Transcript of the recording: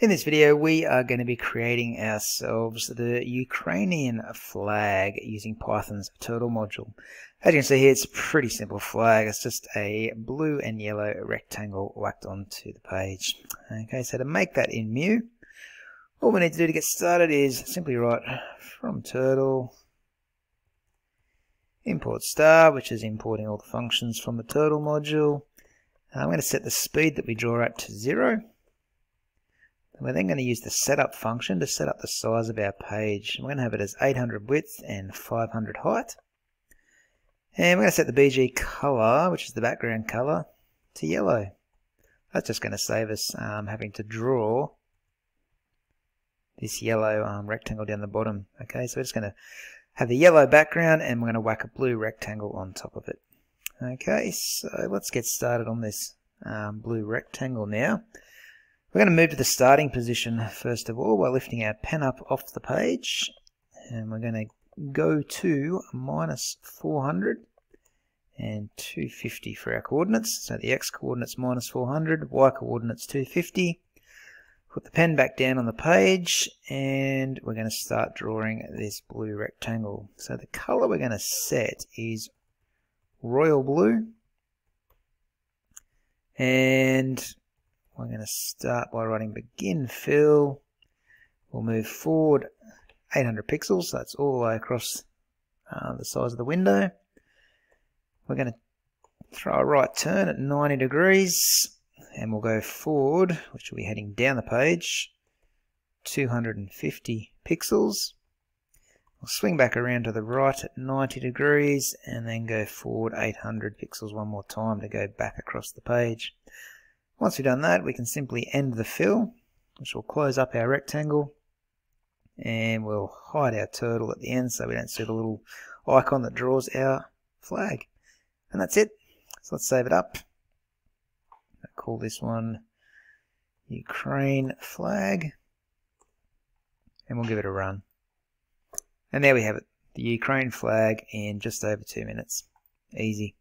In this video we are going to be creating ourselves the Ukrainian flag using Python's turtle module. As you can see here it's a pretty simple flag, it's just a blue and yellow rectangle whacked onto the page. Okay, so to make that in Mu, all we need to do to get started is simply write from turtle import star, which is importing all the functions from the turtle module. I'm going to set the speed that we draw at to zero we're then going to use the setup function to set up the size of our page. We're going to have it as 800 width and 500 height. And we're going to set the BG color, which is the background color, to yellow. That's just going to save us um, having to draw this yellow um, rectangle down the bottom. Okay, so we're just going to have the yellow background and we're going to whack a blue rectangle on top of it. Okay, so let's get started on this um, blue rectangle now. We're going to move to the starting position first of all by lifting our pen up off the page and we're going to go to minus 400 and 250 for our coordinates. So the x coordinates minus 400, y coordinates 250. Put the pen back down on the page and we're going to start drawing this blue rectangle. So the color we're going to set is royal blue and we're going to start by writing begin fill. We'll move forward 800 pixels, so that's all the way across uh, the size of the window. We're going to throw a right turn at 90 degrees and we'll go forward, which will be heading down the page, 250 pixels. We'll swing back around to the right at 90 degrees and then go forward 800 pixels one more time to go back across the page. Once we've done that, we can simply end the fill, which will close up our rectangle, and we'll hide our turtle at the end so we don't see the little icon that draws our flag. And that's it. So let's save it up. I'll call this one Ukraine flag, and we'll give it a run. And there we have it, the Ukraine flag in just over two minutes. Easy.